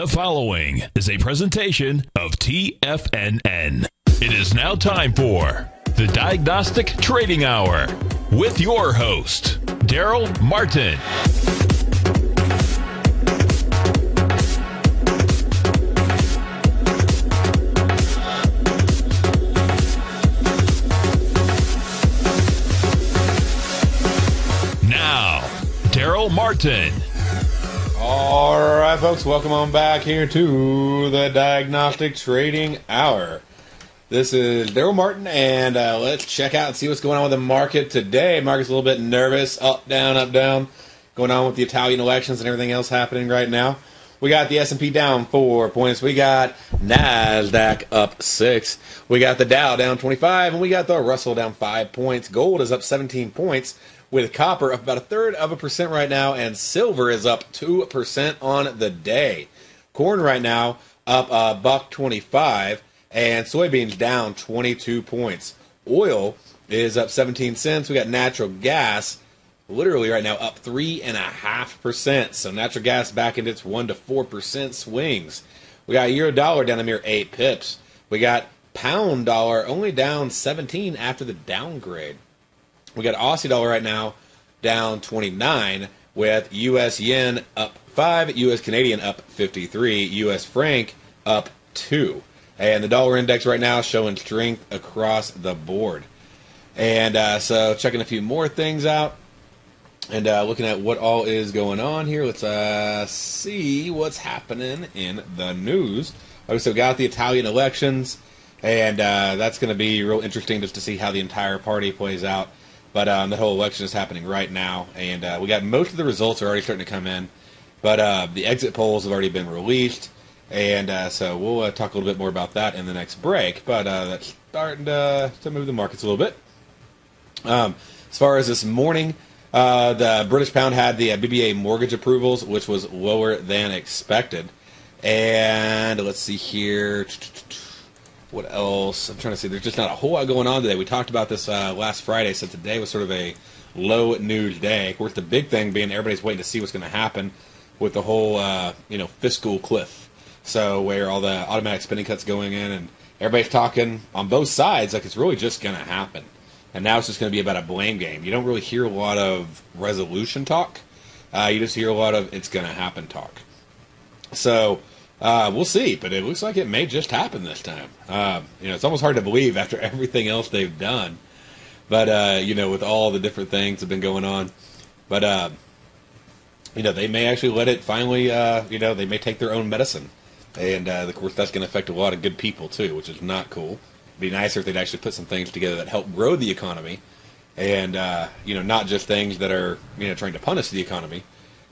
The following is a presentation of TFNN. It is now time for the Diagnostic Trading Hour with your host, Darrell Martin. Now, Darrell Martin. All right, folks, welcome on back here to the Diagnostic Trading Hour. This is Darrell Martin, and uh, let's check out and see what's going on with the market today. Market's a little bit nervous, up, down, up, down, going on with the Italian elections and everything else happening right now. We got the S&P down four points. We got Nasdaq up six. We got the Dow down 25, and we got the Russell down five points. Gold is up 17 points, with copper up about a third of a percent right now, and silver is up two percent on the day. Corn right now up a buck 25, and soybeans down 22 points. Oil is up 17 cents. We got natural gas literally right now up three and a half percent. So natural gas back into its one to four percent swings. We got euro dollar down a mere eight pips. We got pound dollar only down 17 after the downgrade. We got Aussie dollar right now down 29 with US yen up 5, US Canadian up 53, US franc up 2. And the dollar index right now showing strength across the board. And uh, so checking a few more things out and uh, looking at what all is going on here. Let's uh, see what's happening in the news. Also got the Italian elections, and uh, that's going to be real interesting just to see how the entire party plays out. But um, the whole election is happening right now, and uh, we got most of the results are already starting to come in. But uh, the exit polls have already been released, and uh, so we'll uh, talk a little bit more about that in the next break. But uh, that's starting to, to move the markets a little bit. Um, as far as this morning, uh, the British pound had the uh, BBA mortgage approvals, which was lower than expected. And let's see here. What else? I'm trying to see. There's just not a whole lot going on today. We talked about this uh, last Friday, so today was sort of a low news day. Of course, the big thing being everybody's waiting to see what's going to happen with the whole, uh, you know, fiscal cliff. So where all the automatic spending cuts going in, and everybody's talking on both sides like it's really just going to happen. And now it's just going to be about a blame game. You don't really hear a lot of resolution talk. Uh, you just hear a lot of it's going to happen talk. So uh, we'll see, but it looks like it may just happen this time. Um, you know, it's almost hard to believe after everything else they've done. But uh, you know, with all the different things that have been going on, but uh, you know, they may actually let it finally. Uh, you know, they may take their own medicine, and uh, of course that's going to affect a lot of good people too, which is not cool. It'd be nicer if they'd actually put some things together that help grow the economy, and uh, you know, not just things that are you know trying to punish the economy.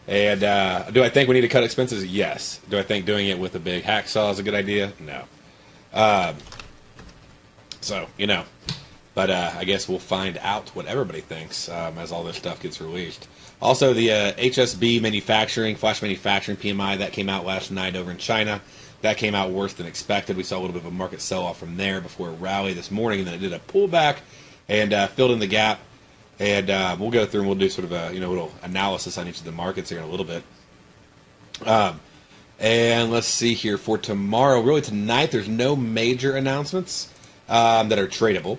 And uh, do I think we need to cut expenses? Yes. Do I think doing it with a big hacksaw is a good idea? No. Um, so you know, but uh, I guess we'll find out what everybody thinks um, as all this stuff gets released. Also, the uh, HSB manufacturing, flash manufacturing PMI that came out last night over in China. That came out worse than expected. We saw a little bit of a market sell off from there before a rally this morning, and then it did a pullback and uh, filled in the gap. And uh, we'll go through and we'll do sort of a you know little analysis on each of the markets here in a little bit. Um, and let's see here for tomorrow. Really tonight, there's no major announcements um, that are tradable.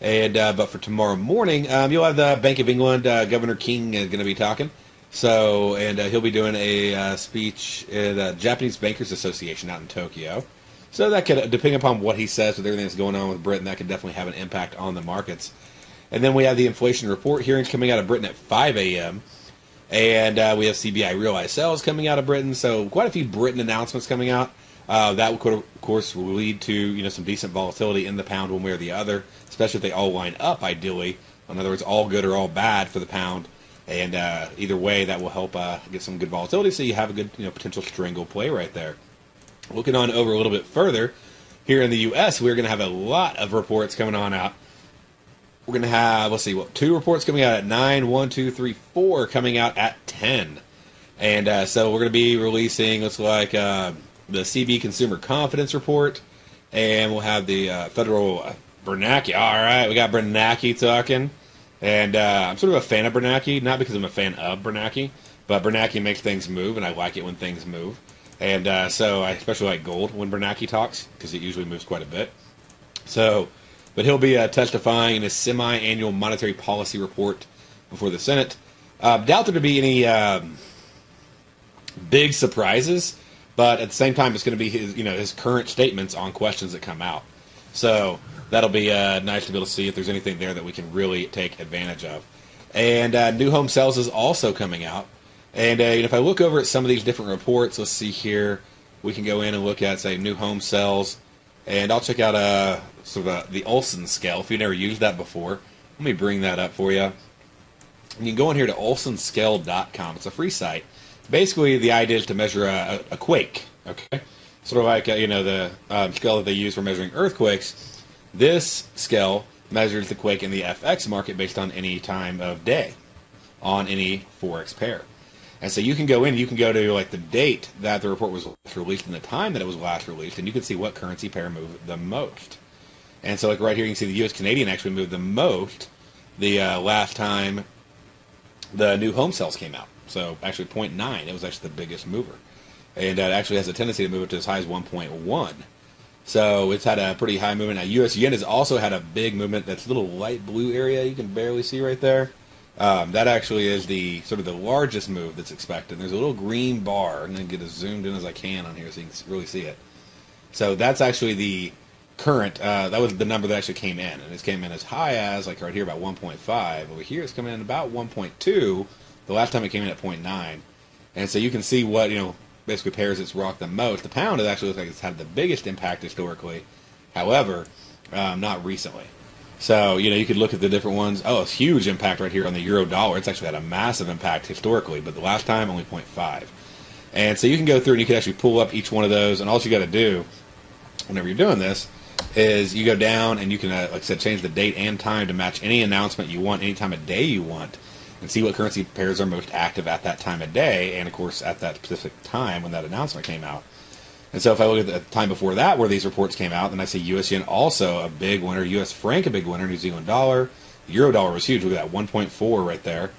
And uh, but for tomorrow morning, um, you'll have the Bank of England uh, Governor King is going to be talking. So and uh, he'll be doing a uh, speech at the Japanese Bankers Association out in Tokyo. So that could, depending upon what he says with everything that's going on with Britain, that could definitely have an impact on the markets. And then we have the inflation report hearings coming out of Britain at 5 a.m. And uh, we have CBI realized sales coming out of Britain. So quite a few Britain announcements coming out. Uh, that would, of course, will lead to you know some decent volatility in the pound one way or the other, especially if they all line up ideally. In other words, all good or all bad for the pound. And uh, either way, that will help uh, get some good volatility. So you have a good you know potential strangle play right there. Looking on over a little bit further, here in the U.S., we're going to have a lot of reports coming on out. We're going to have, let's see, what two reports coming out at 9, 1, 2, 3, 4 coming out at 10. And uh, so we're going to be releasing, looks like, uh, the CB Consumer Confidence Report, and we'll have the uh, Federal uh, Bernanke. All right, we got Bernanke talking. And uh, I'm sort of a fan of Bernanke, not because I'm a fan of Bernanke, but Bernanke makes things move, and I like it when things move. And uh, so I especially like gold when Bernanke talks because it usually moves quite a bit. So, but he'll be uh, testifying in his semi-annual monetary policy report before the Senate. Uh, doubt there to be any um, big surprises, but at the same time, it's going to be his, you know, his current statements on questions that come out. So that'll be uh, nice to be able to see if there's anything there that we can really take advantage of. And uh, new home sales is also coming out. And uh, if I look over at some of these different reports, let's see here. We can go in and look at, say, new home sales. And I'll check out uh, sort of a, the Olsen scale if you've never used that before. Let me bring that up for you. You can go in here to olsenscale.com. It's a free site. Basically, the idea is to measure a, a quake. Okay, sort of like uh, you know the um, scale that they use for measuring earthquakes. This scale measures the quake in the FX market based on any time of day on any forex pair. And so you can go in, you can go to like the date that the report was released and the time that it was last released, and you can see what currency pair moved the most. And so, like right here, you can see the U.S. Canadian actually moved the most the uh, last time the new home sales came out. So actually 0.9, it was actually the biggest mover. And it actually has a tendency to move it to as high as 1.1. So it's had a pretty high movement. Now US yen has also had a big movement. That's little light blue area you can barely see right there. Um, that actually is the sort of the largest move that's expected. There's a little green bar, and then get as zoomed in as I can on here so you can really see it. So that's actually the current. Uh, that was the number that actually came in, and it came in as high as like right here about 1.5. Over here, it's coming in about 1.2 the last time it came in at 0.9. And so you can see what, you know, basically pairs it's rocked the most. The pound, it actually looks like it's had the biggest impact historically. However, um, not recently. So, you know, you could look at the different ones. Oh, it's huge impact right here on the euro dollar. It's actually had a massive impact historically, but the last time only 0.5. And so you can go through and you can actually pull up each one of those. And all you got to do whenever you're doing this is you go down and you can, uh, like I said, change the date and time to match any announcement you want, any time of day you want and see what currency pairs are most active at that time of day, and of course at that specific time when that announcement came out. And so if I look at the time before that where these reports came out, then I see US yen also a big winner, US franc a big winner, New Zealand dollar, euro dollar was huge. Look at that 1.4 right there.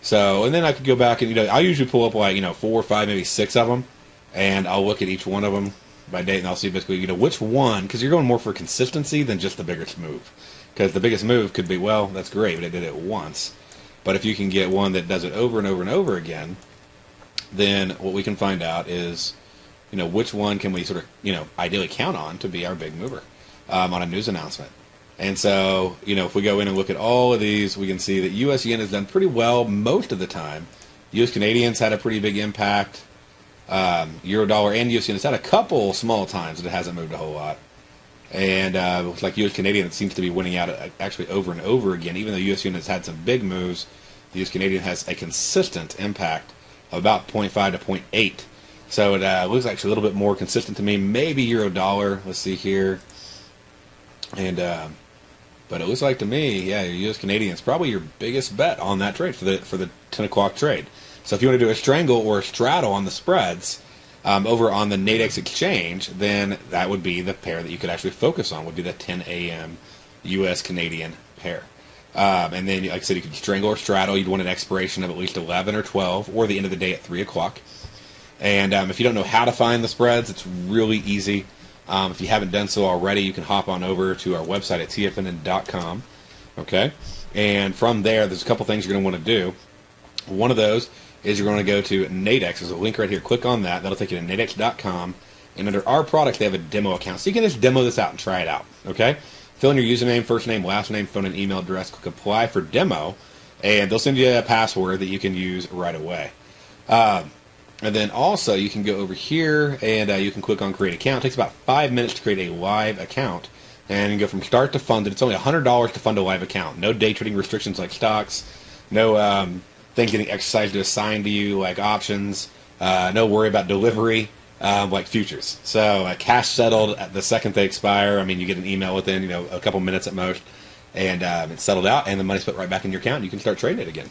So and then I could go back and you know I usually pull up like you know four or five maybe six of them, and I'll look at each one of them by date and I'll see basically you know which one because you're going more for consistency than just the biggest move. Because the biggest move could be well that's great, but it did it once. But if you can get one that does it over and over and over again, then what we can find out is, you know, which one can we sort of, you know, ideally count on to be our big mover um, on a news announcement. And so, you know, if we go in and look at all of these, we can see that U.S. yen has done pretty well most of the time. U.S. Canadians had a pretty big impact. Um, Euro dollar and U.S. yen has had a couple small times that it hasn't moved a whole lot. And uh, like U.S. Canadian, it seems to be winning out uh, actually over and over again. Even though U.S. yen has had some big moves, the U.S. Canadian has a consistent impact of about 0.5 to 0.8. So it uh, looks actually a little bit more consistent to me. Maybe euro dollar. Let's see here. And uh, but it looks like to me, yeah, U.S. Canadian is probably your biggest bet on that trade for the for the 10 o'clock trade. So if you want to do a strangle or a straddle on the spreads um, over on the Nadex exchange, then that would be the pair that you could actually focus on. Would be the 10 a.m. U.S. Canadian pair. Um, and then, like I said, you could strangle or straddle. You'd want an expiration of at least 11 or 12, or the end of the day at 3 o'clock. And um, if you don't know how to find the spreads, it's really easy. Um, if you haven't done so already, you can hop on over to our website at tfnn.com. Okay? And from there, there's a couple things you're going to want to do. One of those is you're going to go to Nadex. There's a link right here. Click on that. That'll take you to nadex.com. And under our product, they have a demo account. So you can just demo this out and try it out. Okay? Fill in your username, first name, last name, phone, and email address. Click apply for demo, and they'll send you a password that you can use right away. Um, and then also you can go over here and uh, you can click on create account. It takes about five minutes to create a live account, and go from start to funded. It's only hundred dollars to fund a live account. No day trading restrictions like stocks. No um, things getting exercised to assign to you like options. Uh, no worry about delivery um, like futures. So uh, cash settled at the second they expire. I mean, you get an email within you know a couple minutes at most, and um, it's settled out, and the money's put right back in your account. And you can start trading it again.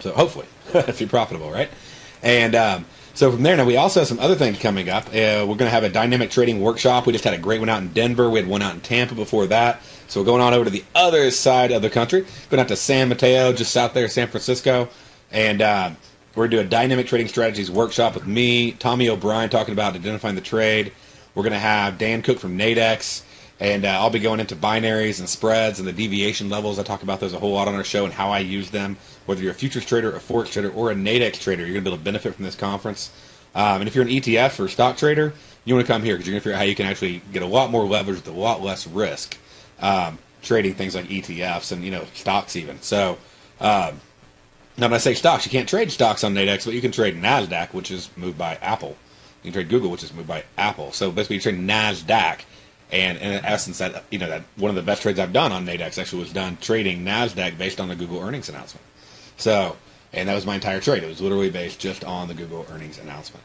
So hopefully, if you're profitable, right? And um, so from there, now we also have some other things coming up. Uh, we're going to have a dynamic trading workshop. We just had a great one out in Denver. We had one out in Tampa before that. So we're going on over to the other side of the country. Going out to San Mateo, just south there, San Francisco, and. Uh, We're going to do a dynamic trading strategies workshop with me, Tommy O'Brien, talking about identifying the trade. We're going to have Dan Cook from Nadex, and uh, I'll be going into binaries and spreads and the deviation levels. I talk about those a whole lot on our show and how I use them. Whether you're a futures trader, a forex trader, or a Nadex trader, you're going to be able to benefit from this conference. Um, and if you're an ETF or stock trader, you want to come here because you're going to figure out how you can actually get a lot more leverage with a lot less risk um, trading things like ETFs and you know stocks even. So. Um, now, when I say stocks, you can't trade stocks on Nadex, but you can trade Nasdaq, which is moved by Apple. You can trade Google, which is moved by Apple. So basically, you trade Nasdaq, and in essence, that you know that one of the best trades I've done on Nadex actually was done trading Nasdaq based on the Google earnings announcement. So, and that was my entire trade. It was literally based just on the Google earnings announcement.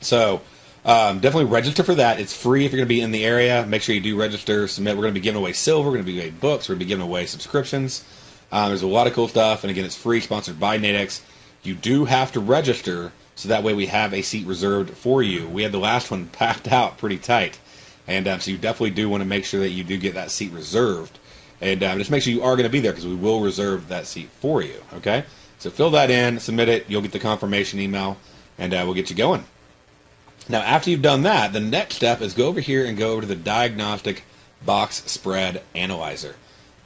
So, um, definitely register for that. It's free if you're going to be in the area. Make sure you do register, submit. We're going to be giving away silver. We're going to be giving away books. We're going to be giving away subscriptions. Um, there's a lot of cool stuff, and again, it's free, sponsored by Nadex. You do have to register, so that way we have a seat reserved for you. We had the last one packed out pretty tight, and um, so you definitely do want to make sure that you do get that seat reserved, and um, just make sure you are going to be there because we will reserve that seat for you. Okay, so fill that in, submit it. You'll get the confirmation email, and uh, we'll get you going. Now, after you've done that, the next step is go over here and go over to the diagnostic box spread analyzer.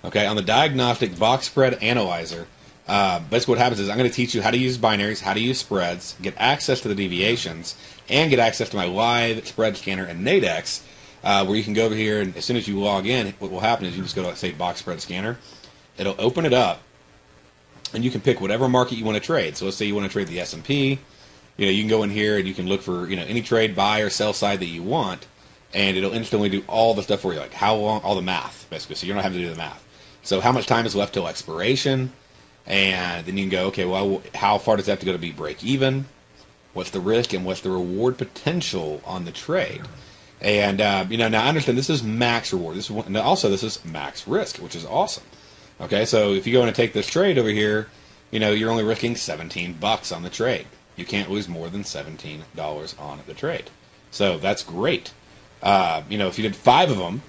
Okay, on the diagnostic box spread analyzer, uh, basically what happens is I'm going to teach you how to use binaries, how to use spreads, get access to the deviations, and get access to my live spread scanner and Nadex, uh, where you can go over here and as soon as you log in, what will happen is you just go to say box spread scanner, it'll open it up, and you can pick whatever market you want to trade. So let's say you want to trade the S&P, you know you can go in here and you can look for you know any trade buy or sell side that you want, and it'll instantly do all the stuff for you, like how long, all the math basically. So you don't have to do the math. So how much time is left till expiration? And then you can go, okay, well, how far does that have to go to be break even? What's the risk and what's the reward potential on the trade? And uh, you know, now I understand this is max reward. This is one, also this is max risk, which is awesome. Okay, so if you go and take this trade over here, you know you're only risking 17 bucks on the trade. You can't lose more than 17 dollars on the trade. So that's great. Uh, you know, if you did five of them,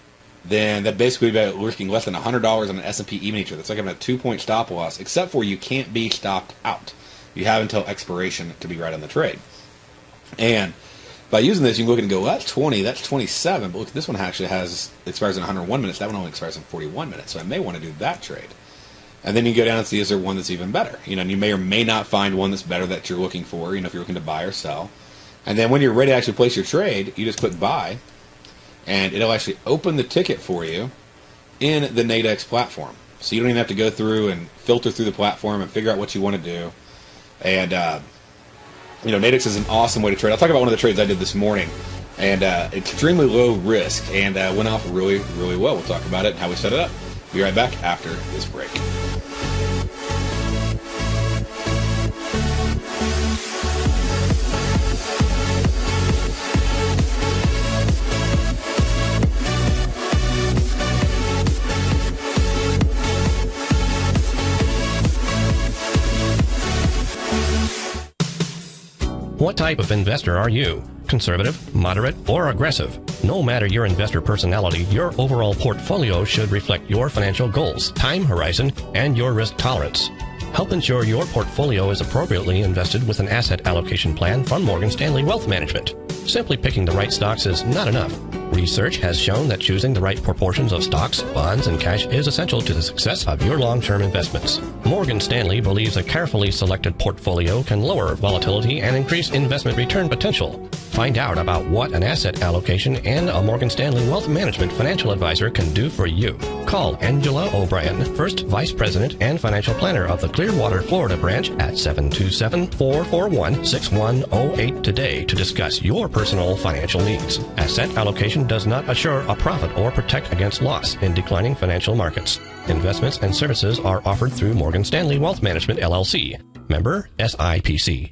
then that basically about risking less than $100 on an S&P E-mini trade. That's like having a two-point stop loss, except for you can't be stopped out. You have until expiration to be right on the trade. And by using this, you can look and go, well, that's 20, that's 27, but look, this one actually has expires in 101 minutes. That one only expires in 41 minutes, so I may want to do that trade. And then you go down and see is there one that's even better. You know, and you may or may not find one that's better that you're looking for. You know, if you're looking to buy or sell. And then when you're ready to actually place your trade, you just click buy, and it'll actually open the ticket for you in the Nadex platform. So you don't even have to go through and filter through the platform and figure out what you want to do. And uh, you know, Nadex is an awesome way to trade. I'll talk about one of the trades I did this morning, and uh, extremely low risk, and uh, went off really, really well. We'll talk about it and how we set it up. Be right back after this break. What type of investor are you? Conservative, moderate, or aggressive? No matter your investor personality, your overall portfolio should reflect your financial goals, time horizon, and your risk tolerance. Help ensure your portfolio is appropriately invested with an asset allocation plan from Morgan Stanley Wealth Management. Simply picking the right stocks is not enough. Research has shown that choosing the right proportions of stocks, bonds, and cash is essential to the success of your long-term investments. Morgan Stanley believes a carefully selected portfolio can lower volatility and increase investment return potential. Find out about what an asset allocation and a Morgan Stanley Wealth Management financial advisor can do for you. Call Angela O'Brien, First Vice President and Financial Planner of the Clearwater, Florida branch at 727-441-6108 today to discuss your personal financial needs. Asset allocation does not assure a profit or protect against loss in declining financial markets. Investments and services are offered through Morgan Stanley Wealth Management LLC. Member SIPC.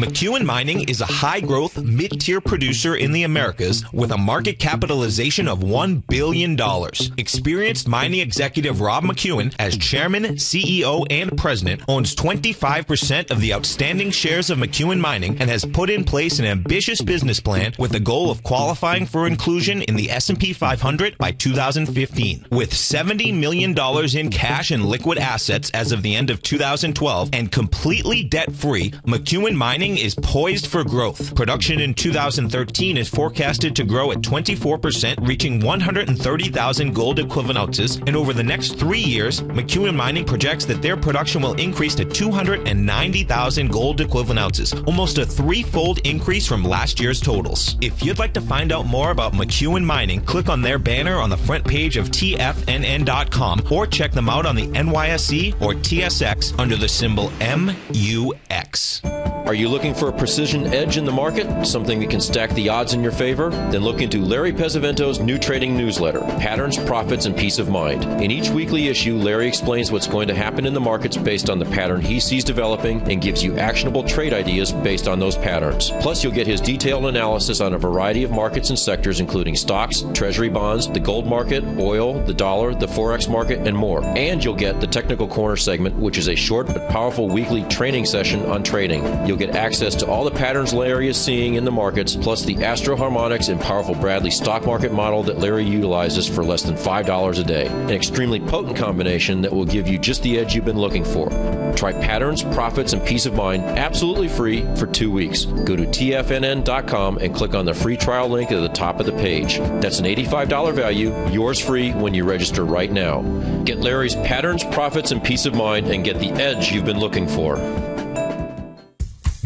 McEwen Mining is a high growth, mid tier producer in the Americas with a market capitalization of $1 billion. Experienced mining executive Rob McEwen, as chairman, CEO, and president, owns 25% of the outstanding shares of McEwen Mining and has put in place an ambitious business plan with the goal of qualifying for inclusion in the S&P 500 by 2015. With $70 million in cash and liquid assets as of the end of 2012 and completely debt free, McEwen Mining is poised for growth. Production in 2013 is forecasted to grow at 24%, reaching 130,000 gold equivalent ounces. And over the next three years, McEwen Mining projects that their production will increase to 290,000 gold equivalent ounces, almost a threefold increase from last year's totals. If you'd like to find out more about McEwen Mining, click on their banner on the front page of TFNN.com or check them out on the NYSE or TSX under the symbol MUX. Are you looking for a precision edge in the market? Something that can stack the odds in your favor? Then look into Larry Pesavento's new trading newsletter, Patterns, Profits, and Peace of Mind. In each weekly issue, Larry explains what's going to happen in the markets based on the pattern he sees developing and gives you actionable trade ideas based on those patterns. Plus, you'll get his detailed analysis on a variety of markets and sectors, including stocks, treasury bonds, the gold market, oil, the dollar, the forex market, and more. And you'll get the Technical Corner segment, which is a short but powerful weekly training session on trading. You'll get access to all the patterns Larry is seeing in the markets, plus the Astro Harmonics and powerful Bradley stock market model that Larry utilizes for less than $5 a day. An extremely potent combination that will give you just the edge you've been looking for. Try patterns, profits, and peace of mind absolutely free for two weeks. Go to TFNN.com and click on the free trial link at the top of the page. That's an $85 value, yours free when you register right now. Get Larry's patterns, profits, and peace of mind and get the edge you've been looking for.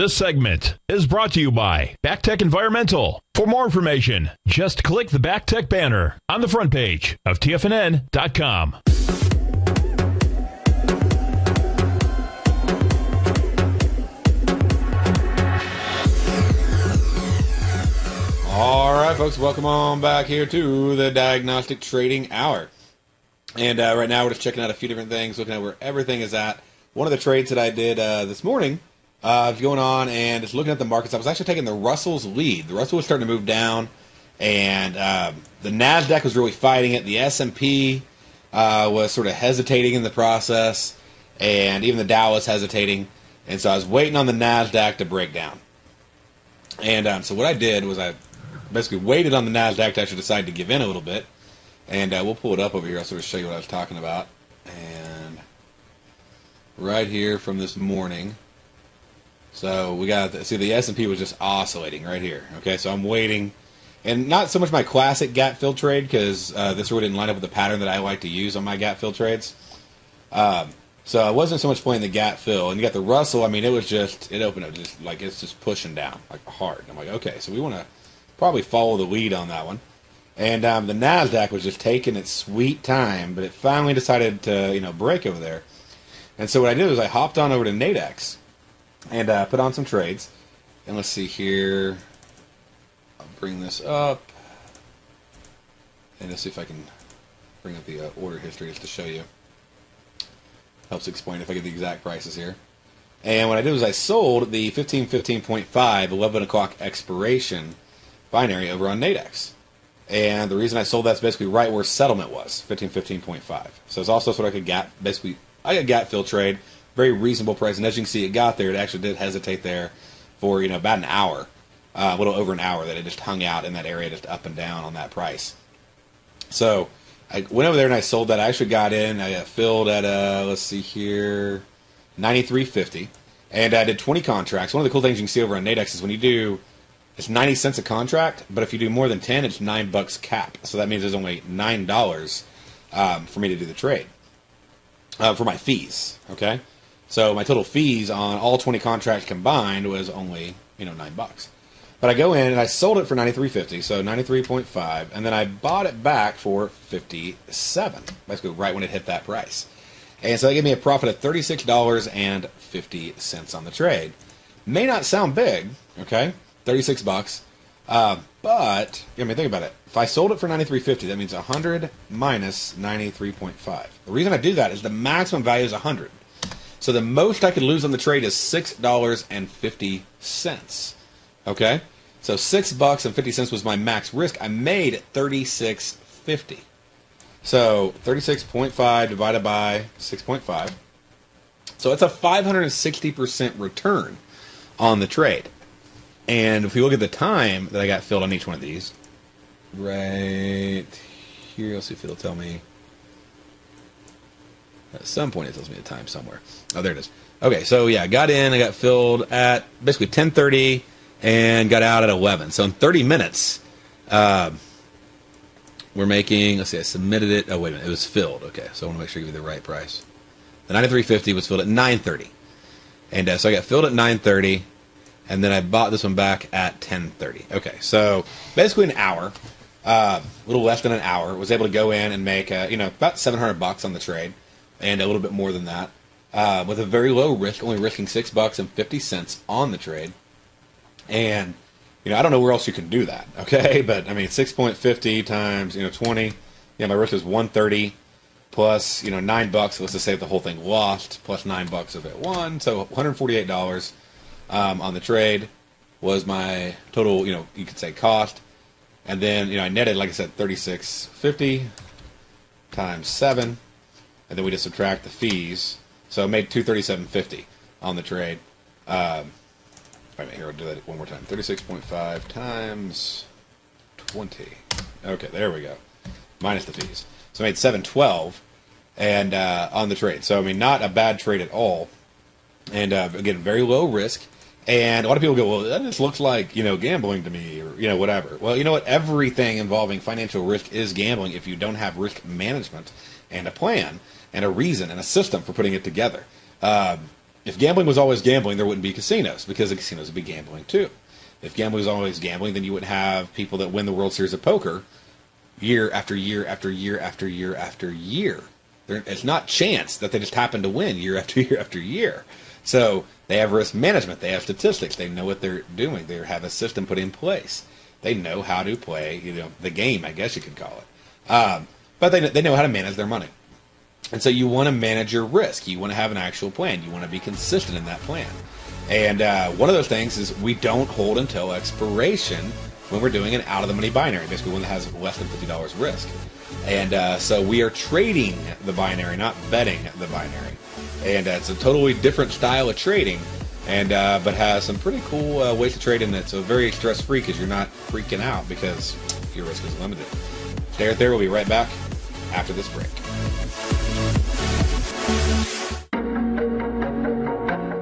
This segment is brought to you by BacTech Environmental. For more information, just click the BacTech banner on the front page of TFNN.com. All right, folks, welcome on back here to the Diagnostic Trading Hour. And uh, right now we're just checking out a few different things, looking at where everything is at. One of the trades that I did uh, this morning uh, going on and just looking at the markets. I was actually taking the Russell's lead. The Russell was starting to move down, and um, the Nasdaq was really fighting it. The S and P uh, was sort of hesitating in the process, and even the Dow was hesitating. And so I was waiting on the Nasdaq to break down. And um, so what I did was I basically waited on the Nasdaq to actually decide to give in a little bit. And uh, we'll pull it up over here. I'll sort of show you what I was talking about. And right here from this morning. So we got see the S and P was just oscillating right here. Okay, so I'm waiting, and not so much my classic gap fill trade because uh, this really didn't line up with the pattern that I like to use on my gap fill trades. Um, so I wasn't so much playing the gap fill, and you got the Russell. I mean, it was just it opened up just like it's just pushing down like hard. I'm like, okay, so we want to probably follow the lead on that one. And um, the Nasdaq was just taking its sweet time, but it finally decided to you know break over there. And so what I did was I hopped on over to Nadex and uh, put on some trades. And let's see here. I'll bring this up. And let's see if I can bring up the uh, order history just to show you. Helps explain if I get the exact prices here. And what I did was I sold the 1515.5 11 o'clock expiration binary over on Nadex. And the reason I sold that's basically right where settlement was, 1515.5. So it's also sort of like a gap, basically, I gap fill trade very reasonable price. And as you can see, it got there. It actually did hesitate there for you know about an hour, uh, a little over an hour that it just hung out in that area, just up and down on that price. So I went over there and I sold that. I actually got in. I filled at uh, let's see here, ninety three fifty, and I did twenty contracts. One of the cool things you can see over on Nadex is when you do it's 90 cents a contract, but if you do more than 10, it's 9 bucks cap. So that means there's only $9 um, for me to do the trade uh, for my fees, okay? So my total fees on all 20 contracts combined was only, you know, 9 bucks. But I go in and I sold it for 93.50, so 93.5, and then I bought it back for 57, basically right when it hit that price. And so that gave me a profit of $36.50 on the trade. May not sound big, okay? 36 bucks. Uh, but I mean, think about it. If I sold it for 93.50, that means 100 minus 93.5. The reason I do that is the maximum value is 100. So the most I could lose on the trade is six dollars and fifty cents. Okay, so six bucks and fifty cents was my max risk. I made 36.50. So 36.5 divided by 6.5. So it's a 560% return on the trade. And if we look at the time that I got filled on each one of these, right here, let's see if it'll tell me. At some point, it tells me the time somewhere. Oh, there it is. Okay, so yeah, I got in, I got filled at basically 10:30, and got out at 11. So in 30 minutes, uh, we're making. Let's see, I submitted it. Oh wait a minute, it was filled. Okay, so I want to make sure I give you the right price. The 93.50 was filled at 9:30, and uh, so I got filled at 9:30 and then I bought this one back at 10:30. Okay, so basically an hour, uh, a little less than an hour. Was able to go in and make uh, you know about 700 bucks on the trade, and a little bit more than that, uh, with a very low risk, only risking six bucks and 50 cents on the trade. And you know I don't know where else you can do that. Okay, but I mean 6.50 times you know 20. Yeah, my risk is 130 plus you know nine bucks. Let's just say the whole thing lost plus nine bucks if it won, so 148 dollars um, on the trade was my total, you know, you could say cost. And then, you know, I netted, like I said, 3650 times 7. And then we just subtract the fees. So I made 237.50 on the trade. Um, wait a minute, here, I'll do that one more time. 36.5 times 20. Okay, there we go. Minus the fees. So I made 712 and uh, on the trade. So, I mean, not a bad trade at all. And uh, again, very low risk. And a lot of people go, well, that just looks like, you know, gambling to me or, you know, whatever. Well, you know what? Everything involving financial risk is gambling if you don't have risk management and a plan and a reason and a system for putting it together. Um, if gambling was always gambling, there wouldn't be casinos because the casinos would be gambling too. If gambling was always gambling, then you wouldn't have people that win the World Series of Poker year after year after year after year after year. It's not chance that they just happen to win year after year after year. So they have risk management. They have statistics. They know what they're doing. They have a system put in place. They know how to play, you know, the game. I guess you could call it. Um, but they they know how to manage their money. And so you want to manage your risk. You want to have an actual plan. You want to be consistent in that plan. And uh, one of those things is we don't hold until expiration when we're doing an out of the money binary, basically one that has less than fifty dollars risk. And uh, so we are trading the binary, not betting the binary and uh, it's a totally different style of trading, and uh, but has some pretty cool uh, ways to trade in it. So very stress free because you're not freaking out because your risk is limited. Right there. We'll be right back after this break.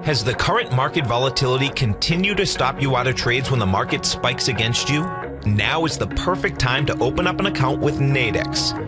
Has the current market volatility continued to stop you out of trades when the market spikes against you? Now is the perfect time to open up an account with Nadex.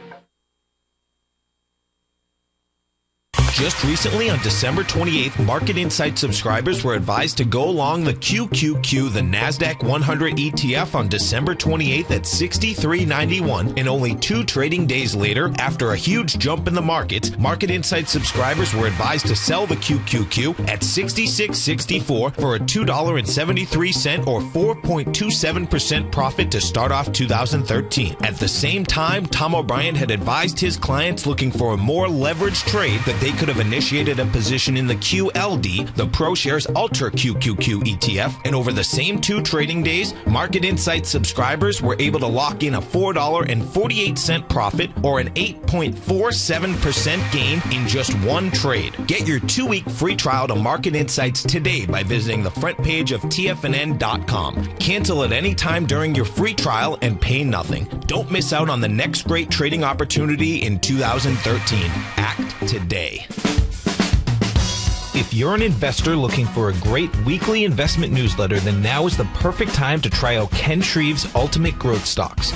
Just recently, on December 28th, Market Insight subscribers were advised to go along the QQQ, the NASDAQ 100 ETF, on December 28th at 63.91. And only two trading days later, after a huge jump in the markets, Market Insight subscribers were advised to sell the QQQ at 66.64 for a $2.73 or 4.27% profit to start off 2013. At the same time, Tom O'Brien had advised his clients looking for a more leveraged trade that they could have initiated a position in the QLD, the ProShares Ultra QQQ ETF, and over the same two trading days, Market Insight subscribers were able to lock in a $4.48 profit or an 8.47% gain in just one trade. Get your two week free trial to Market Insights today by visiting the front page of TFNN.com. Cancel at any time during your free trial and pay nothing. Don't miss out on the next great trading opportunity in 2013. Act today. If you're an investor looking for a great weekly investment newsletter, then now is the perfect time to try out Ken Shreve's Ultimate Growth Stocks.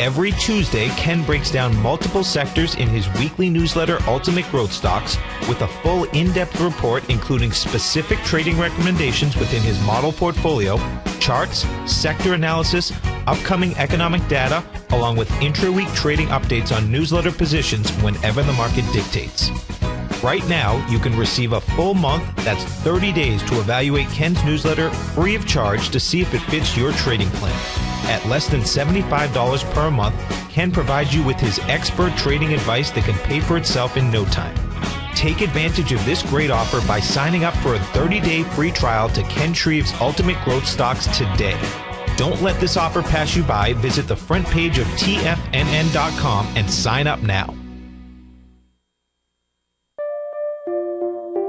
Every Tuesday, Ken breaks down multiple sectors in his weekly newsletter, Ultimate Growth Stocks, with a full in depth report including specific trading recommendations within his model portfolio, charts, sector analysis, upcoming economic data, along with intra week trading updates on newsletter positions whenever the market dictates. Right now, you can receive a full month, that's 30 days, to evaluate Ken's newsletter free of charge to see if it fits your trading plan. At less than $75 per month, Ken provides you with his expert trading advice that can pay for itself in no time. Take advantage of this great offer by signing up for a 30 day free trial to Ken Shreve's Ultimate Growth Stocks today. Don't let this offer pass you by. Visit the front page of TFNN.com and sign up now.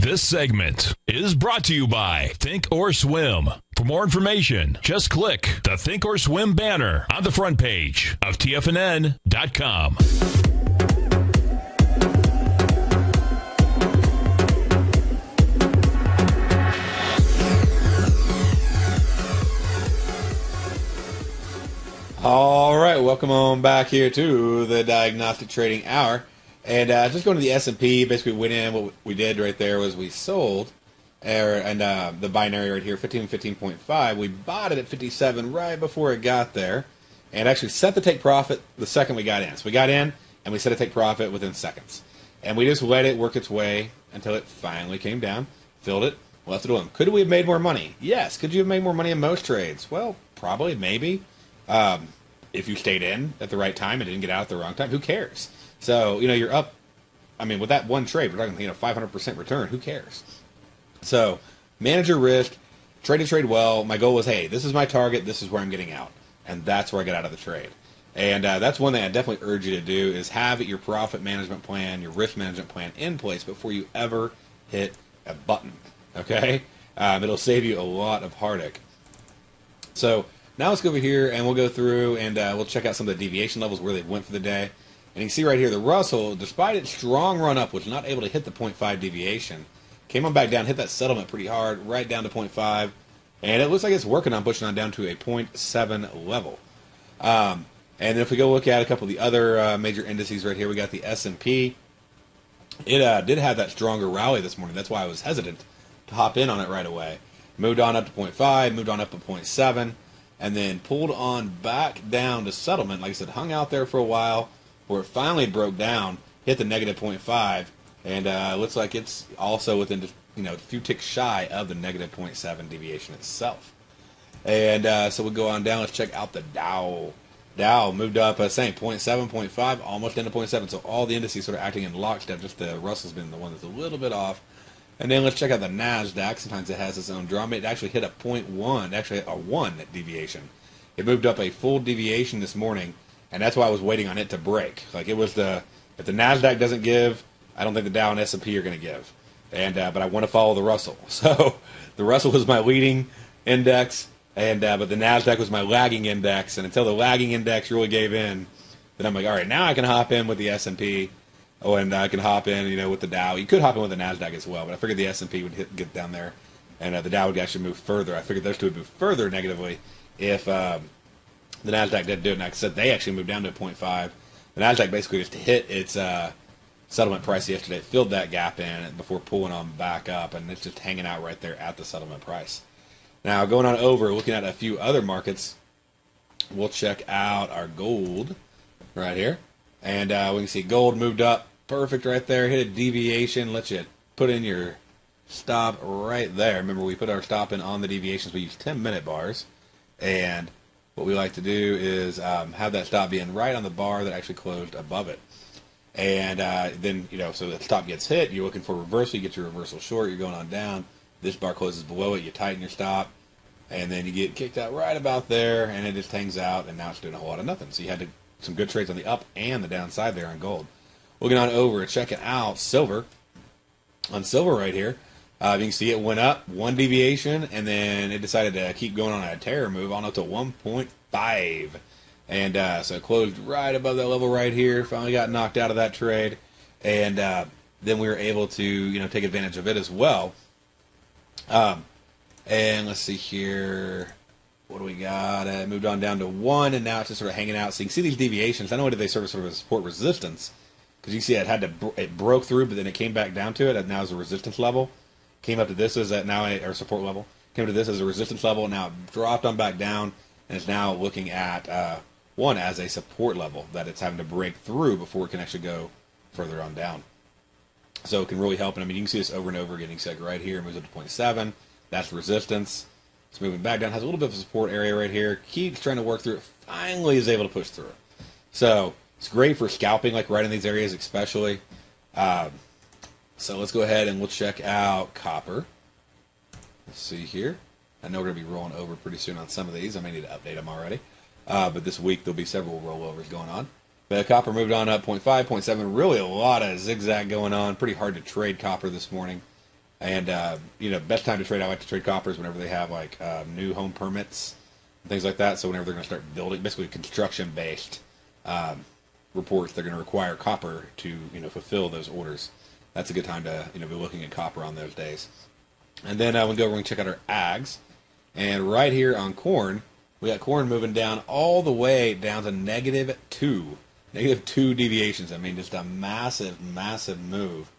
This segment is brought to you by Think or Swim. For more information, just click the Think or Swim banner on the front page of TFNN.com. All right, welcome on back here to the Diagnostic Trading Hour. And uh, just going to the S&P, basically went in, what we did right there was we sold, er, and uh, the binary right here, 15, 15.5, we bought it at 57 right before it got there, and actually set the take profit the second we got in. So we got in, and we set a take profit within seconds. And we just let it work its way until it finally came down, filled it, left it alone. Could we have made more money? Yes. Could you have made more money in most trades? Well, probably, maybe. Um, if you stayed in at the right time and didn't get out at the wrong time, who cares? So, you know, you're up. I mean, with that one trade, we're talking, you know, 500% return. Who cares? So, manage your risk, trade to trade well. My goal was, hey, this is my target. This is where I'm getting out. And that's where I get out of the trade. And uh, that's one thing I definitely urge you to do is have your profit management plan, your risk management plan in place before you ever hit a button. Okay? Um, it'll save you a lot of heartache. So now let's go over here and we'll go through and uh, we'll check out some of the deviation levels where they went for the day. And you see right here, the Russell, despite its strong run up, was not able to hit the 0.5 deviation. Came on back down, hit that settlement pretty hard, right down to 0.5. And it looks like it's working on pushing on down to a 0.7 level. Um, and if we go look at a couple of the other uh, major indices right here, we got the S&P. It uh, did have that stronger rally this morning. That's why I was hesitant to hop in on it right away. Moved on up to 0.5, moved on up to 0.7, and then pulled on back down to settlement. Like I said, hung out there for a while, where it finally broke down, hit the negative 0.5, and uh, looks like it's also within you know a few ticks shy of the negative 0.7 deviation itself. And uh, so we'll go on down. Let's check out the Dow. Dow moved up, uh, same 0.7, 0.5, almost into 0.7. So all the indices sort of acting in lockstep. Just the Russell's been the one that's a little bit off. And then let's check out the Nasdaq. Sometimes it has its own drama. It actually hit a 0.1, actually a one deviation. It moved up a full deviation this morning, and that's why I was waiting on it to break. Like it was the if the Nasdaq doesn't give, I don't think the Dow and S and P are going to give. And uh, but I want to follow the Russell. So the Russell was my leading index. And uh, but the Nasdaq was my lagging index, and until the lagging index really gave in, then I'm like, all right, now I can hop in with the S and P, oh, and I can hop in, you know, with the Dow. You could hop in with the Nasdaq as well, but I figured the S and P would hit, get down there, and uh, the Dow would actually move further. I figured those two would move further negatively if um, the Nasdaq didn't do it. And I said, they actually moved down to 0.5. The Nasdaq basically just hit its uh, settlement price yesterday, it filled that gap in before pulling on back up, and it's just hanging out right there at the settlement price. Now, going on over, looking at a few other markets, we'll check out our gold right here. And uh, we can see gold moved up. Perfect right there. Hit a deviation. Let you put in your stop right there. Remember, we put our stop in on the deviations. We use 10 minute bars. And what we like to do is um, have that stop being right on the bar that actually closed above it. And uh, then, you know, so the stop gets hit. You're looking for reversal. You get your reversal short. You're going on down this bar closes below it, you tighten your stop, and then you get kicked out right about there, and it just hangs out, and now it's doing a whole lot of nothing. So you had to, some good trades on the up and the downside there on gold. Looking on over, checking out silver. On silver right here, uh, you can see it went up one deviation, and then it decided to keep going on a terror move on up to 1.5. And uh, so closed right above that level right here. Finally got knocked out of that trade, and uh, then we were able to you know take advantage of it as well. Um, and let's see here. What do we got? Uh, moved on down to one, and now it's just sort of hanging out. So you can see these deviations. Not only did they serve as sort of a support resistance, because you see it had to it broke through, but then it came back down to it, and now is a resistance level. Came up to this as that now a, or support level. Came to this as a resistance level, now dropped on back down, and is now looking at uh, one as a support level that it's having to break through before it can actually go further on down. So it can really help. And I mean, you can see this over and over again. You see right here, moves up to 0.7. That's resistance. It's moving back down. Has a little bit of a support area right here. Keeps trying to work through it. Finally is able to push through. So it's great for scalping, like right in these areas especially. Um, so let's go ahead and we'll check out copper. Let's see here. I know we're going to be rolling over pretty soon on some of these. I may need to update them already. Uh, but this week there'll be several rollovers going on. The copper moved on up 0.5, 0.7. Really a lot of zigzag going on. Pretty hard to trade copper this morning. And, uh, you know, best time to trade, I like to trade coppers whenever they have, like, uh, new home permits and things like that. So whenever they're going to start building, basically construction-based um, reports, they're going to require copper to, you know, fulfill those orders. That's a good time to, you know, be looking at copper on those days. And then uh, we go over and check out our ags. And right here on corn, we got corn moving down all the way down to negative 2 negative two deviations. I mean, just a massive, massive move.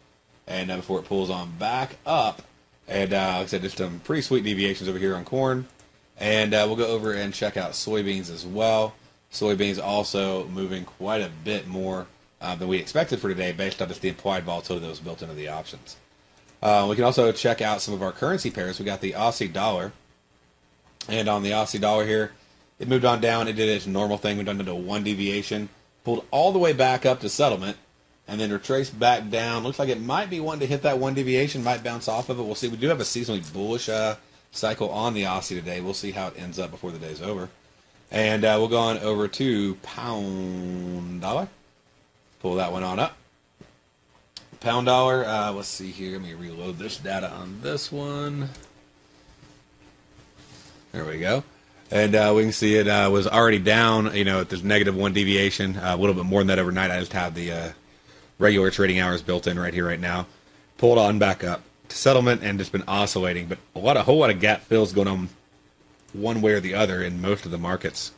And uh, before it pulls on back up, and uh, like I said, just some pretty sweet deviations over here on corn. And uh, we'll go over and check out soybeans as well. Soybeans also moving quite a bit more uh, than we expected for today, based on just the implied volatility that was built into the options. Uh, we can also check out some of our currency pairs. We got the Aussie dollar, and on the Aussie dollar here, it moved on down. It did its normal thing. We done into one deviation pulled all the way back up to settlement, and then retraced back down. Looks like it might be one to hit that one deviation, might bounce off of it. We'll see. We do have a seasonally bullish uh, cycle on the Aussie today. We'll see how it ends up before the day's over. And uh, we'll go on over to pound dollar. Pull that one on up. Pound dollar. Uh, let's see here. Let me reload this data on this one. There we go and uh, we can see it uh, was already down. You know, there's negative one deviation, uh, a little bit more than that overnight. I just have the uh, regular trading hours built in right here, right now. Pulled on back up to settlement and just been oscillating, but a lot, a whole lot of gap fills going on one way or the other in most of the markets.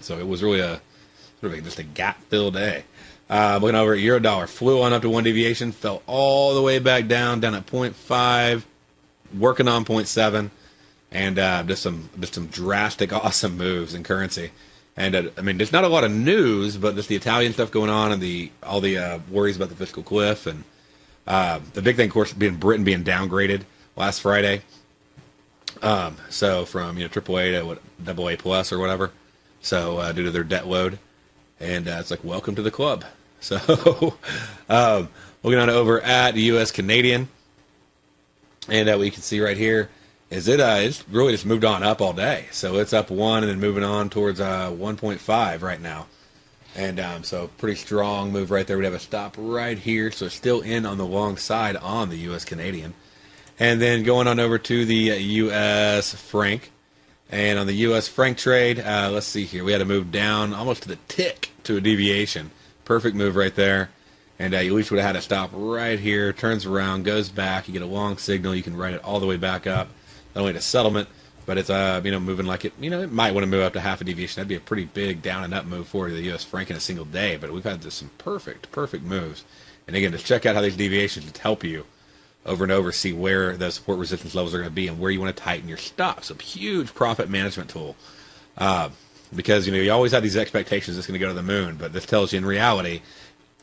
So it was really a sort of just a gap fill day. Uh, looking over at euro dollar, flew on up to one deviation, fell all the way back down, down at 0.5, working on 0.7 and uh, just some just some drastic, awesome moves in currency. And uh, I mean, there's not a lot of news, but just the Italian stuff going on and the all the uh, worries about the fiscal cliff and Uh, the big thing, of course, being Britain being downgraded last Friday. Um, so from you know AAA to what double A plus or whatever. So uh, due to their debt load, and uh, it's like welcome to the club. So um, looking on over at the U.S. Canadian, and uh, we can see right here is it uh, it's really just moved on up all day. So it's up one and then moving on towards uh, 1.5 right now. And um, so pretty strong move right there. We'd have a stop right here. So still in on the long side on the U.S. Canadian. And then going on over to the U.S. franc. And on the U.S. franc trade, uh, let's see here. We had to move down almost to the tick to a deviation. Perfect move right there. And uh, you would have had to stop right here. Turns around, goes back. You get a long signal. You can ride it all the way back up. Not only to settlement, but it's uh you know moving like it. You know it might want to move up to half a deviation. That'd be a pretty big down and up move for the U.S. franc in a single day. But we've had some perfect, perfect moves. And again, just check out how these deviations just help you over and over see where the support resistance levels are going to be and where you want to tighten your stops. A huge profit management tool. Uh, because you know you always have these expectations it's going to go to the moon, but this tells you in reality,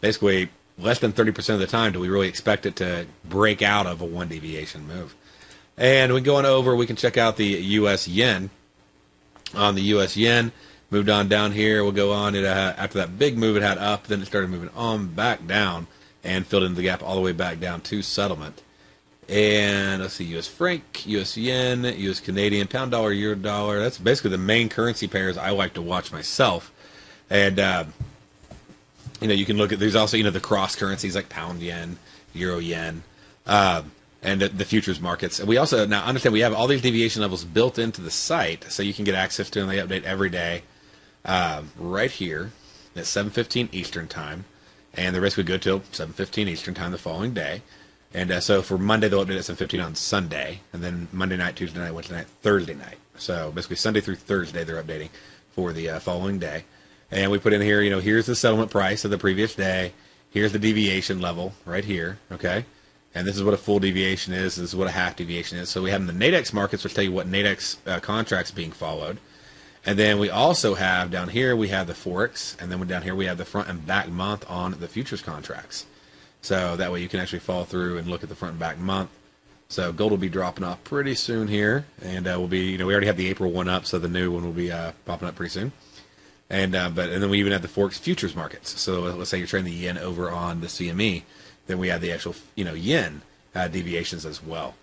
basically less than 30% of the time do we really expect it to break out of a one deviation move. And we going over, we can check out the U.S. yen. On the U.S. yen, moved on down here. We'll go on. It uh, after that big move it had up, then it started moving on back down and filled in the gap all the way back down to settlement. And let's see, U.S. franc, U.S. yen, U.S. Canadian, pound dollar, euro dollar. That's basically the main currency pairs I like to watch myself. And uh, you know, you can look at there's also you know the cross currencies like pound yen, euro yen, uh, and the, the, futures markets. And we also now understand we have all these deviation levels built into the site, so you can get access to them. They update every day, uh, right here at 7:15 Eastern time, and the rest would go till 7:15 Eastern time the following day. And uh, so for Monday, they'll update at 7.15 on Sunday. And then Monday night, Tuesday night, Wednesday night, Thursday night. So basically Sunday through Thursday, they're updating for the uh, following day. And we put in here, you know, here's the settlement price of the previous day. Here's the deviation level right here, okay? And this is what a full deviation is. This is what a half deviation is. So we have the Nadex markets, which tell you what Nadex uh, contracts being followed. And then we also have down here, we have the Forex. And then down here, we have the front and back month on the futures contracts. So that way you can actually follow through and look at the front and back month. So gold will be dropping off pretty soon here, and uh, we'll be you know we already have the April one up, so the new one will be uh, popping up pretty soon. And uh, but and then we even have the forex futures markets. So let's say you're trading the yen over on the CME, then we have the actual you know yen uh, deviations as well.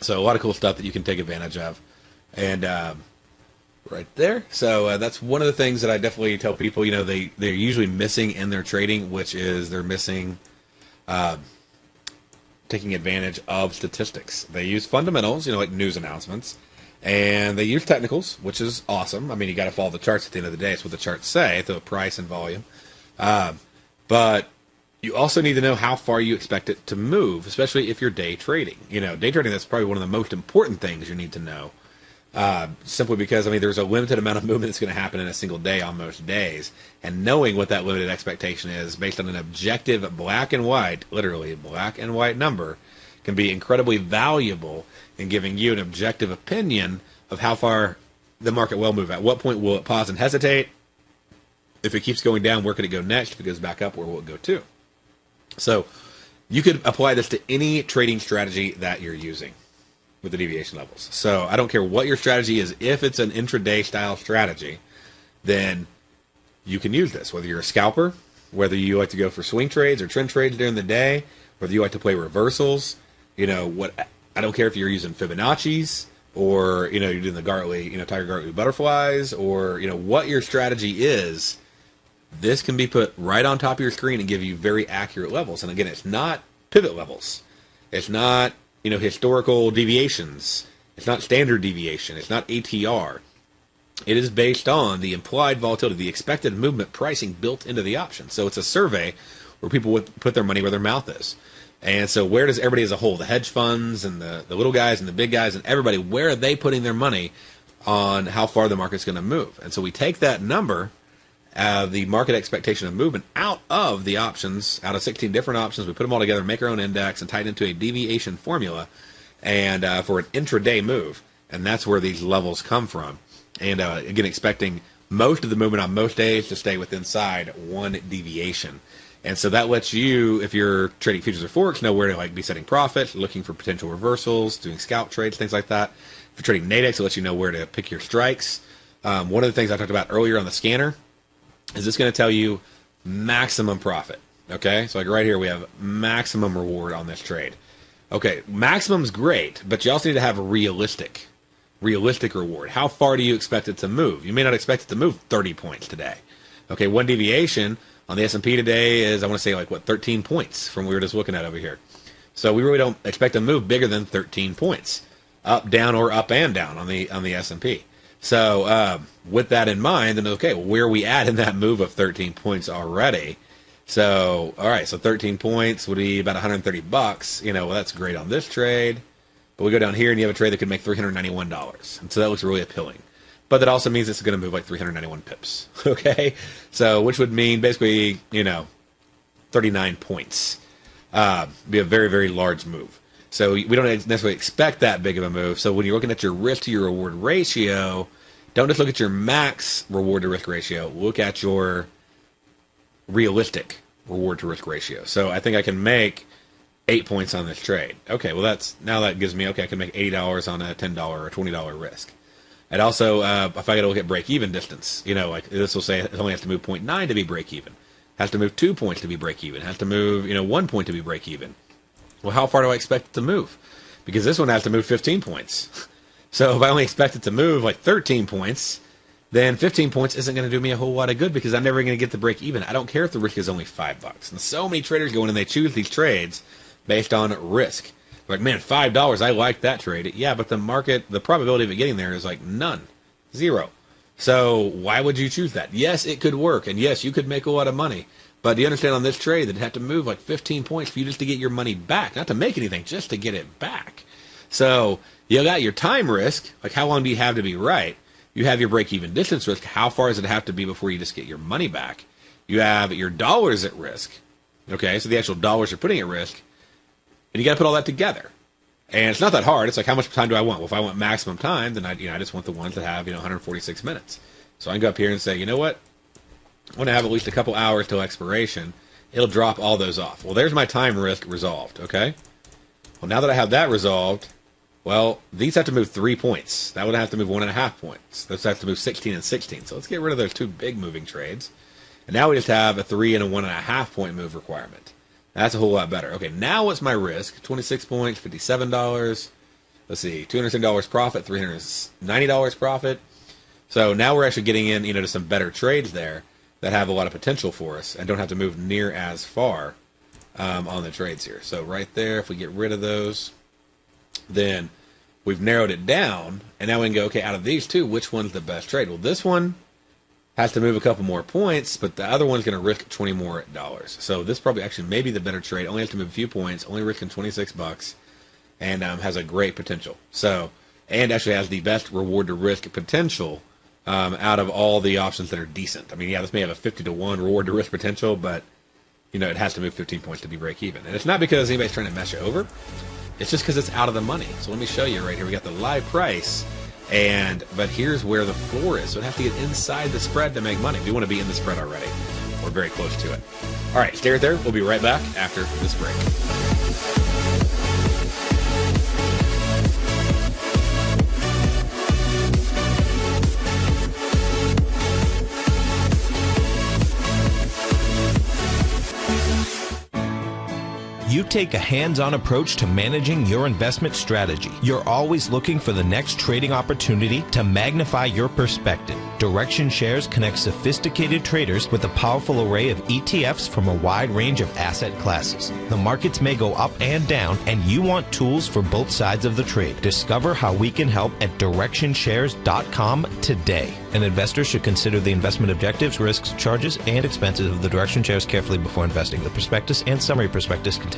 So a lot of cool stuff that you can take advantage of, and um, right there. So uh, that's one of the things that I definitely tell people. You know they they're usually missing in their trading, which is they're missing uh, taking advantage of statistics. They use fundamentals, you know, like news announcements, and they use technicals, which is awesome. I mean, you got to follow the charts at the end of the day. It's what the charts say, the price and volume. Uh, but you also need to know how far you expect it to move, especially if you're day trading. You know, day trading that's probably one of the most important things you need to know uh, simply because I mean there's a limited amount of movement that's going to happen in a single day on most days, and knowing what that limited expectation is based on an objective black and white, literally black and white number, can be incredibly valuable in giving you an objective opinion of how far the market will move. At what point will it pause and hesitate? If it keeps going down, where could it go next? If it goes back up, where will it go to? So you could apply this to any trading strategy that you're using with the deviation levels. So I don't care what your strategy is. If it's an intraday style strategy, then you can use this. Whether you're a scalper, whether you like to go for swing trades or trend trades during the day, whether you like to play reversals, you know what? I don't care if you're using Fibonacci's or you know you're doing the Gartley, you know Tiger Gartley butterflies, or you know what your strategy is. This can be put right on top of your screen and give you very accurate levels. And again, it's not pivot levels. It's not you know, historical deviations. It's not standard deviation. It's not ATR. It is based on the implied volatility, the expected movement pricing built into the option. So it's a survey where people would put their money where their mouth is. And so where does everybody as a whole, the hedge funds and the, the little guys and the big guys and everybody, where are they putting their money on how far the market's going to move? And so we take that number uh, the market expectation of movement out of the options, out of 16 different options. We put them all together, make our own index, and tie it into a deviation formula, and uh, for an intraday move. And that's where these levels come from. And uh, again, expecting most of the movement on most days to stay within inside one deviation. And so that lets you, if you're trading futures or forex, know where to like be setting profit, looking for potential reversals, doing scalp trades, things like that. If you're trading Nadex, it lets you know where to pick your strikes. Um, one of the things I talked about earlier on the scanner is this going to tell you maximum profit. Okay, so like right here we have maximum reward on this trade. Okay, maximum's great, but you also need to have a realistic, realistic reward. How far do you expect it to move? You may not expect it to move 30 points today. Okay, one deviation on the S&P today is I want to say like what 13 points from what we were just looking at over here. So we really don't expect to move bigger than 13 points, up, down, or up and down on the on the S&P. So uh, with that in mind, then okay, where are we at in that move of 13 points already? So all right, so 13 points would be about 130 bucks. You know, well that's great on this trade, but we go down here and you have a trade that could make 391 dollars, and so that looks really appealing. But that also means it's going to move like 391 pips. Okay, so which would mean basically you know 39 points. Uh, be a very very large move. So we don't necessarily expect that big of a move. So when you're looking at your risk to your reward ratio, don't just look at your max reward to risk ratio. Look at your realistic reward to risk ratio. So I think I can make eight points on this trade. Okay, well that's now that gives me okay. I can make eighty dollars on a ten dollar or twenty dollar risk. And also, uh, if I got to look at break even distance, you know, like this will say it only has to move 0.9 to be break even, has to move two points to be break even, has to move you know one point to be break even. Well, how far do I expect it to move? Because this one has to move 15 points. So if I only expect it to move like 13 points, then 15 points isn't going to do me a whole lot of good because I'm never going to get the break even. I don't care if the risk is only five bucks. And so many traders go in and they choose these trades based on risk. Like, man, five dollars, I like that trade. Yeah, but the market, the probability of it getting there is like none, zero. So why would you choose that? Yes, it could work, and yes, you could make a lot of money. But do you understand on this trade that it had to move like 15 points for you just to get your money back, not to make anything, just to get it back. So you got your time risk, like how long do you have to be right? You have your break-even distance risk. How far does it have to be before you just get your money back? You have your dollars at risk. Okay, so the actual dollars you're putting at risk, and you got to put all that together. And it's not that hard. It's like how much time do I want? Well, if I want maximum time, then I, you know, I just want the ones that have you know 146 minutes. So I can go up here and say, you know what? Want to have at least a couple hours till expiration. It'll drop all those off. Well, there's my time risk resolved. Okay. Well, now that I have that resolved, well, these have to move three points. That would have to move one and a half points. Those have to move 16 and 16. So let's get rid of those two big moving trades. And now we just have a three and a one and a half point move requirement. That's a whole lot better. Okay, now what's my risk? 26 points, $57. Let's see, $210 profit, $390 profit. So now we're actually getting in, you know, to some better trades there that have a lot of potential for us and don't have to move near as far um, on the trades here. So right there, if we get rid of those, then we've narrowed it down, and now we can go, okay, out of these two, which one's the best trade? Well, this one has to move a couple more points, but the other one's going to risk 20 more dollars. So this probably actually may be the better trade. Only have to move a few points, only risking 26 bucks, and um, has a great potential. So, and actually has the best reward to risk potential um, out of all the options that are decent. I mean, yeah, this may have a 50 to 1 reward to risk potential, but, you know, it has to move 15 points to be break even. And it's not because anybody's trying to mess you over. It's just because it's out of the money. So let me show you right here. We got the live price and but here's where the floor is. So it have to get inside the spread to make money. We want to be in the spread already. We're very close to it. All right, stay right there. We'll be right back after this break. You take a hands on approach to managing your investment strategy. You're always looking for the next trading opportunity to magnify your perspective. Direction Shares connects sophisticated traders with a powerful array of ETFs from a wide range of asset classes. The markets may go up and down, and you want tools for both sides of the trade. Discover how we can help at DirectionShares.com today. An investor should consider the investment objectives, risks, charges, and expenses of the Direction Shares carefully before investing. The prospectus and summary prospectus contain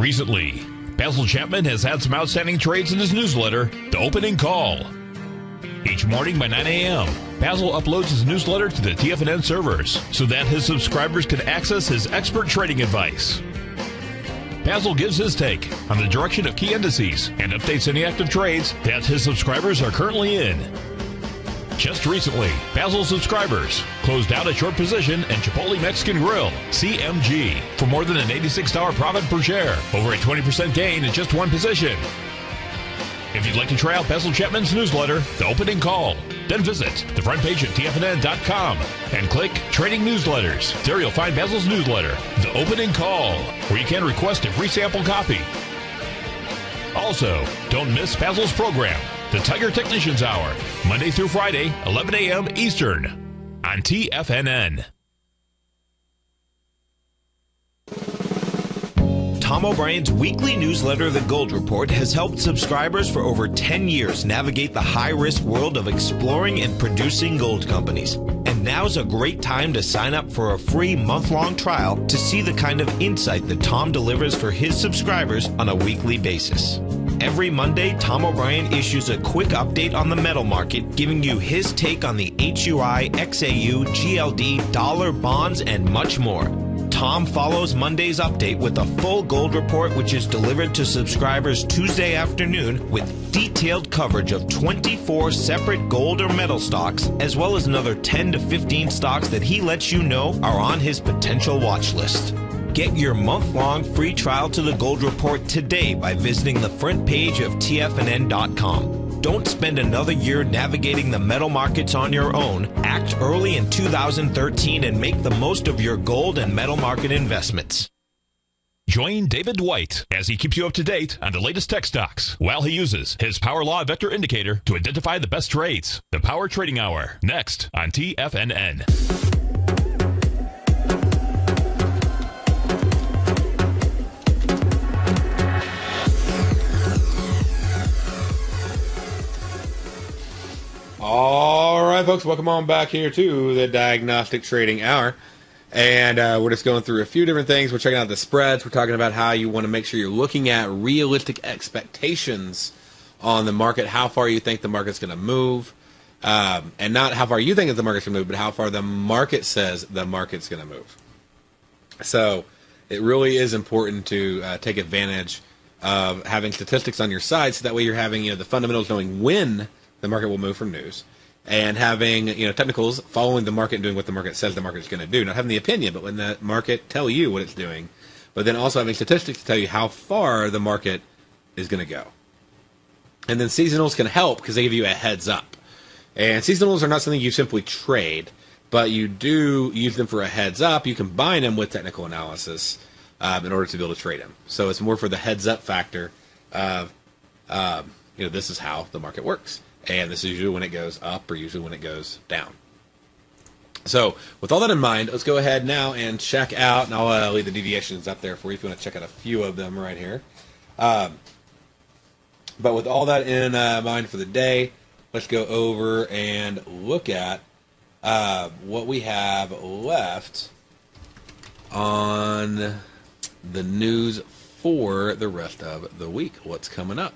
Recently, Basil Chapman has had some outstanding trades in his newsletter, The Opening Call. Each morning by 9 a.m., Basil uploads his newsletter to the TFNN servers so that his subscribers can access his expert trading advice. Basil gives his take on the direction of key indices and updates any active trades that his subscribers are currently in. Just recently, Basil subscribers closed out a short position in Chipotle Mexican Grill, CMG, for more than an $86 profit per share, over a 20% gain in just one position. If you'd like to try out Basil Chapman's newsletter, The Opening Call, then visit the front page at TFNN.com and click Trading Newsletters. There you'll find Basil's newsletter, The Opening Call, where you can request a free sample copy. Also, don't miss Basil's program, The Tiger Technicians Hour, Monday through Friday, 11 a.m. Eastern, on TFNN. Tom O'Brien's weekly newsletter, The Gold Report, has helped subscribers for over 10 years navigate the high risk world of exploring and producing gold companies. And now's a great time to sign up for a free month long trial to see the kind of insight that Tom delivers for his subscribers on a weekly basis. Every Monday, Tom O'Brien issues a quick update on the metal market, giving you his take on the HUI, XAU, GLD, dollar, bonds, and much more. Tom follows Monday's update with a full gold report, which is delivered to subscribers Tuesday afternoon with detailed coverage of 24 separate gold or metal stocks, as well as another 10 to 15 stocks that he lets you know are on his potential watch list. Get your month long free trial to the Gold Report today by visiting the front page of TFNN.com. Don't spend another year navigating the metal markets on your own. Act early in 2013 and make the most of your gold and metal market investments. Join David White as he keeps you up to date on the latest tech stocks while he uses his Power Law Vector Indicator to identify the best trades. The Power Trading Hour, next on TFNN. All right, folks, welcome on back here to the Diagnostic Trading Hour. And uh, we're just going through a few different things. We're checking out the spreads. We're talking about how you want to make sure you're looking at realistic expectations on the market, how far you think the market's going to move, um, and not how far you think the market's going to move, but how far the market says the market's going to move. So it really is important to uh, take advantage of having statistics on your side, so that way you're having you know the fundamentals, knowing when the market will move from news, and having you know technicals following the market and doing what the market says the market is going to do. Not having the opinion, but when the market tell you what it's doing, but then also having statistics to tell you how far the market is going to go. And then seasonals can help because they give you a heads up. And seasonals are not something you simply trade, but you do use them for a heads up. You combine them with technical analysis um, in order to be able to trade them. So it's more for the heads up factor of, um, you know, this is how the market works. And this is usually when it goes up or usually when it goes down. So, with all that in mind, let's go ahead now and check out, and I'll uh, leave the deviations up there for you if you want to check out a few of them right here. Um, but with all that in uh, mind for the day, let's go over and look at uh, what we have left on the news for the rest of the week. What's coming up?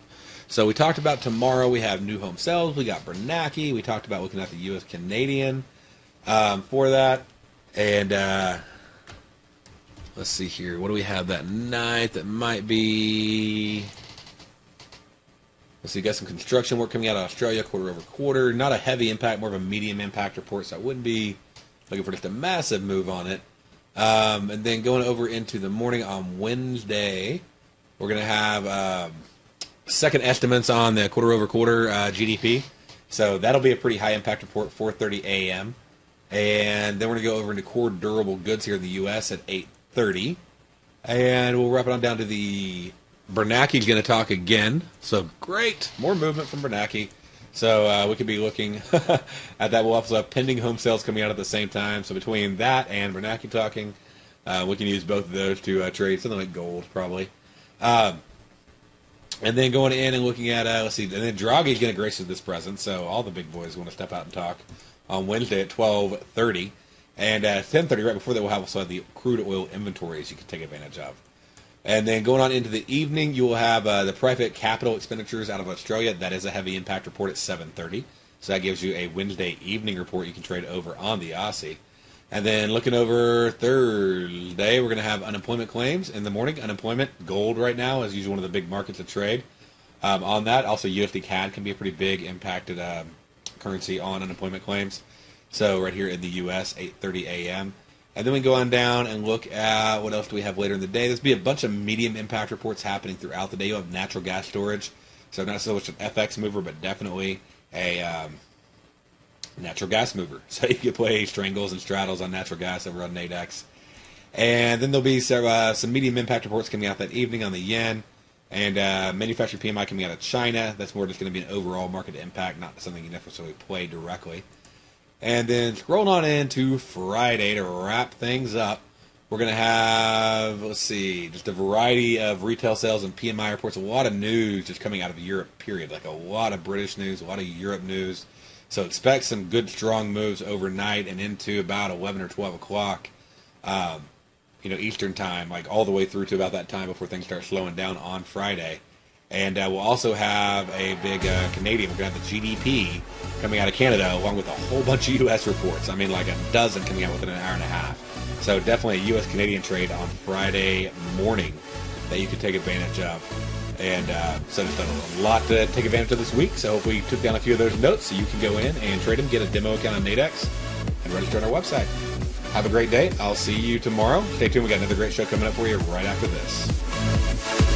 So we talked about tomorrow. We have new home sales. We got Bernanke. We talked about looking at the U.S. Canadian um, for that, and uh, let's see here. What do we have that night that might be? Let's see, got some construction work coming out of Australia quarter over quarter. Not a heavy impact, more of a medium impact report, so I wouldn't be looking for just a massive move on it. Um, and then going over into the morning on Wednesday, we're to have um, second estimates on the quarter over quarter uh, GDP. So that'll be a pretty high impact report, 4:30 a.m. And then we're to go over into core durable goods here in the U.S. at 8:30, and we'll wrap it on down to the Bernanke's to talk again. So great, more movement from Bernanke. So uh, we could be looking at that. We'll also have pending home sales coming out at the same time. So between that and Bernanke talking, uh, we can use both of those to uh, trade something like gold, probably. Um, and then going in and looking at, uh, let's see, and then Draghi's going to grace us this present. So all the big boys want to step out and talk on Wednesday at 12:30, and at 10:30, right before that, we'll have also the crude oil inventories you can take advantage of. And then going on into the evening, you will have uh, the private capital expenditures out of Australia. That is a heavy impact report at 7:30. So that gives you a Wednesday evening report you can trade over on the Aussie. And then looking over Thursday, we're going to have unemployment claims in the morning. Unemployment, gold right now is usually one of the big markets to trade. Um, on that, also USD CAD can be a pretty big impacted um, currency on unemployment claims. So right here in the U.S., 8:30 a.m. And then we go on down and look at what else do we have later in the day. There's be a bunch of medium impact reports happening throughout the day. You'll have natural gas storage, so not so much an FX mover, but definitely a um, natural gas mover. So you can play strangles and straddles on natural gas over on Nadex. And then there'll be some, uh, some medium impact reports coming out that evening on the yen. And uh, manufacturing PMI coming out of China. That's more just going to be an overall market impact, not something you necessarily play directly. And then scrolling on into Friday to wrap things up, we're going to have, let's see, just a variety of retail sales and PMI reports. A lot of news just coming out of Europe, period. Like a lot of British news, a lot of Europe news. So expect some good, strong moves overnight and into about 11 or 12 o'clock, um, you know, Eastern time, like all the way through to about that time before things start slowing down on Friday. And uh, we'll also have a big uh, Canadian. We're going to have the GDP coming out of Canada, along with a whole bunch of U.S. reports. I mean, like a dozen coming out within an hour and a half. So definitely a U.S. Canadian trade on Friday morning that you can take advantage of. And uh, so there's a lot to take advantage of this week. So hopefully you took down a few of those notes so you can go in and trade them, get a demo account on Nadex, and register on our website. Have a great day. I'll see you tomorrow. Stay tuned. We got another great show coming up for you right after this.